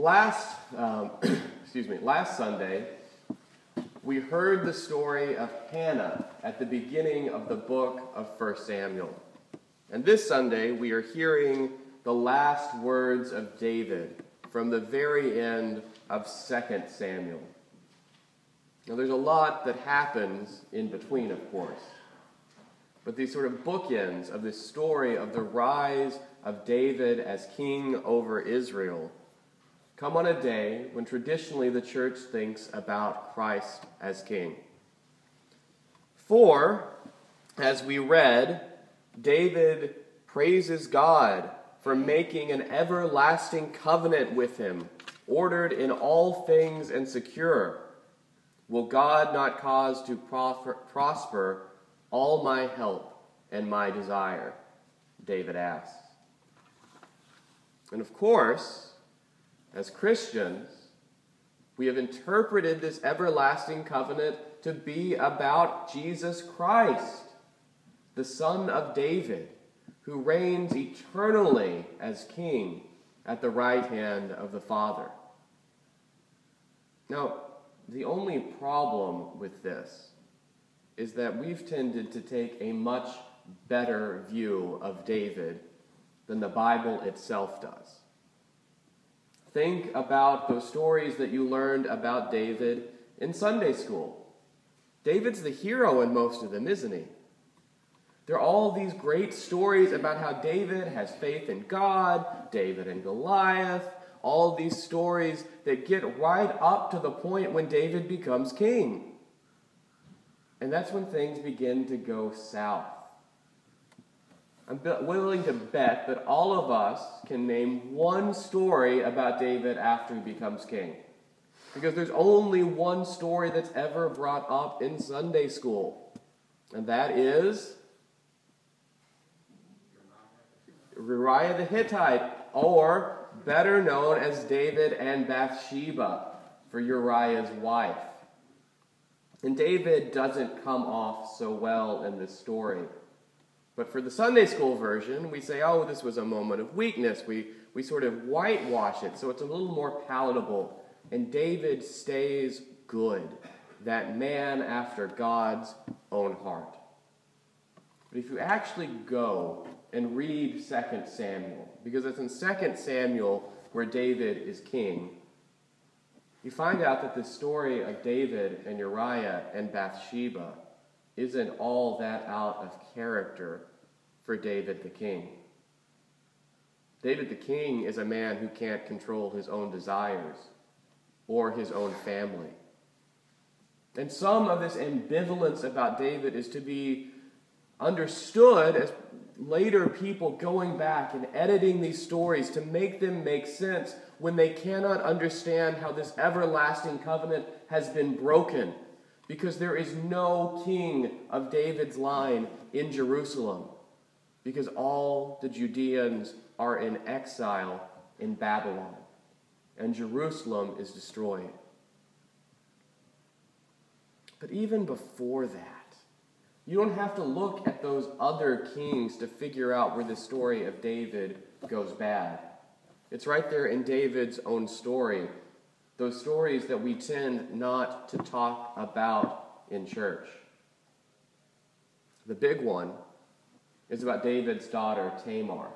Last, um, excuse me, last Sunday, we heard the story of Hannah at the beginning of the book of 1 Samuel. And this Sunday, we are hearing the last words of David from the very end of 2 Samuel. Now, there's a lot that happens in between, of course. But these sort of bookends of this story of the rise of David as king over Israel come on a day when traditionally the church thinks about Christ as king. For, as we read, David praises God for making an everlasting covenant with him, ordered in all things and secure. Will God not cause to prosper all my help and my desire? David asks. And of course, as Christians, we have interpreted this everlasting covenant to be about Jesus Christ, the Son of David, who reigns eternally as King at the right hand of the Father. Now, the only problem with this is that we've tended to take a much better view of David than the Bible itself does. Think about those stories that you learned about David in Sunday school. David's the hero in most of them, isn't he? There are all these great stories about how David has faith in God, David and Goliath, all these stories that get right up to the point when David becomes king. And that's when things begin to go south. I'm willing to bet that all of us can name one story about David after he becomes king. Because there's only one story that's ever brought up in Sunday school, and that is Uriah the Hittite, or better known as David and Bathsheba, for Uriah's wife. And David doesn't come off so well in this story. But for the Sunday school version, we say, oh, this was a moment of weakness. We, we sort of whitewash it so it's a little more palatable. And David stays good, that man after God's own heart. But if you actually go and read 2 Samuel, because it's in 2 Samuel where David is king, you find out that the story of David and Uriah and Bathsheba isn't all that out of character for David the king. David the king is a man who can't control his own desires or his own family. And some of this ambivalence about David is to be understood as later people going back and editing these stories to make them make sense when they cannot understand how this everlasting covenant has been broken because there is no king of David's line in Jerusalem because all the Judeans are in exile in Babylon, and Jerusalem is destroyed. But even before that, you don't have to look at those other kings to figure out where the story of David goes bad. It's right there in David's own story. Those stories that we tend not to talk about in church. The big one is about David's daughter, Tamar.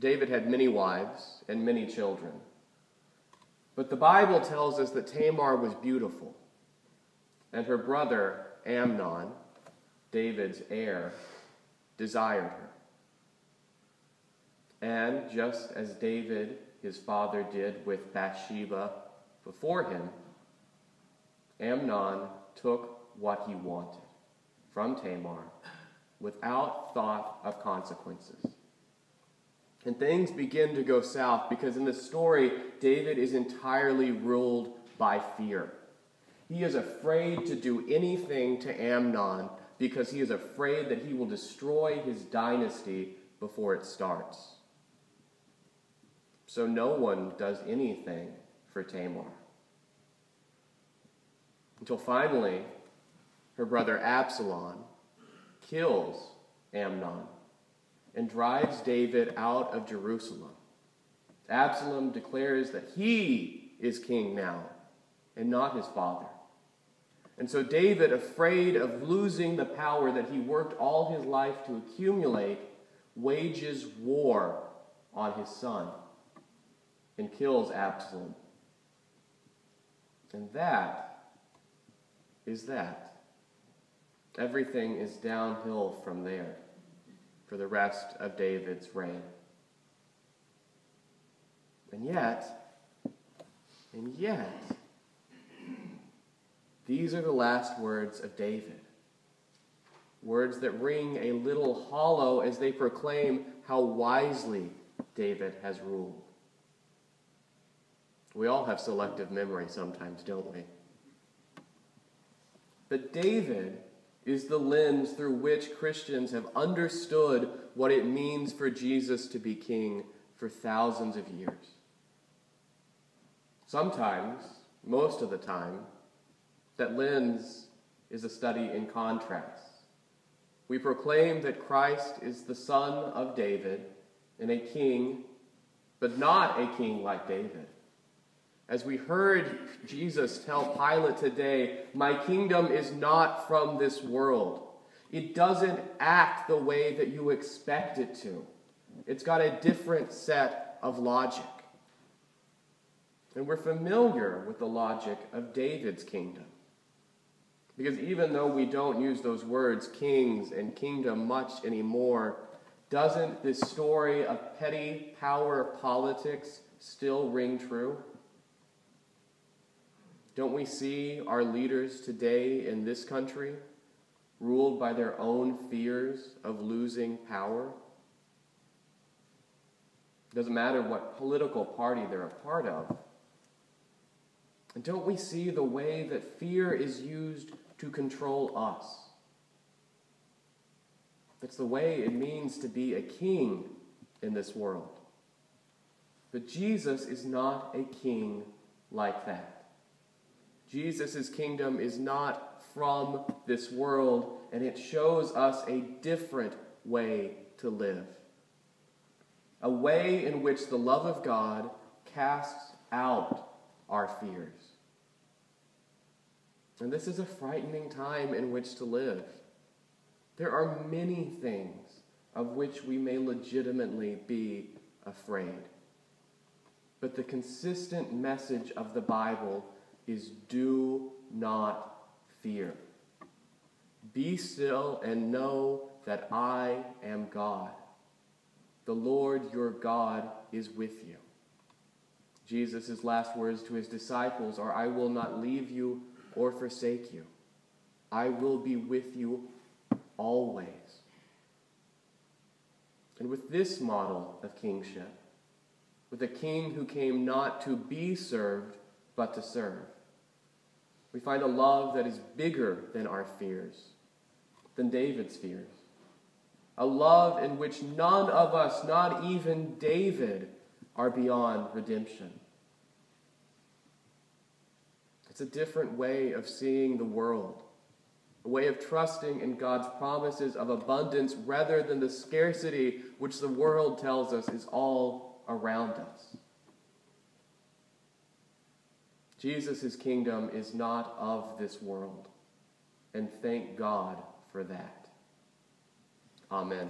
David had many wives and many children. But the Bible tells us that Tamar was beautiful, and her brother, Amnon, David's heir, desired her. And just as David, his father, did with Bathsheba before him, Amnon took what he wanted from Tamar without thought of consequences. And things begin to go south because in the story, David is entirely ruled by fear. He is afraid to do anything to Amnon because he is afraid that he will destroy his dynasty before it starts. So no one does anything for Tamar. Until finally, her brother Absalom kills Amnon and drives David out of Jerusalem Absalom declares that he is king now and not his father. And so David, afraid of losing the power that he worked all his life to accumulate, wages war on his son and kills Absalom. And that is that. Everything is downhill from there for the rest of David's reign. And yet, and yet, these are the last words of David. Words that ring a little hollow as they proclaim how wisely David has ruled. We all have selective memory sometimes, don't we? But David is the lens through which Christians have understood what it means for Jesus to be king for thousands of years. Sometimes, most of the time, that lens is a study in contrast. We proclaim that Christ is the son of David and a king, but not a king like David. As we heard Jesus tell Pilate today, My kingdom is not from this world. It doesn't act the way that you expect it to. It's got a different set of logic. And we're familiar with the logic of David's kingdom. Because even though we don't use those words, kings and kingdom, much anymore, doesn't this story of petty power politics still ring true? Don't we see our leaders today in this country ruled by their own fears of losing power? It doesn't matter what political party they're a part of. And don't we see the way that fear is used to control us? It's the way it means to be a king in this world. But Jesus is not a king like that. Jesus' kingdom is not from this world, and it shows us a different way to live. A way in which the love of God casts out our fears. And this is a frightening time in which to live. There are many things of which we may legitimately be afraid. But the consistent message of the Bible is do not fear. Be still and know that I am God. The Lord your God is with you. Jesus' last words to his disciples are I will not leave you or forsake you. I will be with you always. And with this model of kingship, with a king who came not to be served, but to serve, we find a love that is bigger than our fears, than David's fears. A love in which none of us, not even David, are beyond redemption. It's a different way of seeing the world, a way of trusting in God's promises of abundance rather than the scarcity which the world tells us is all around us. Jesus' kingdom is not of this world. And thank God for that. Amen.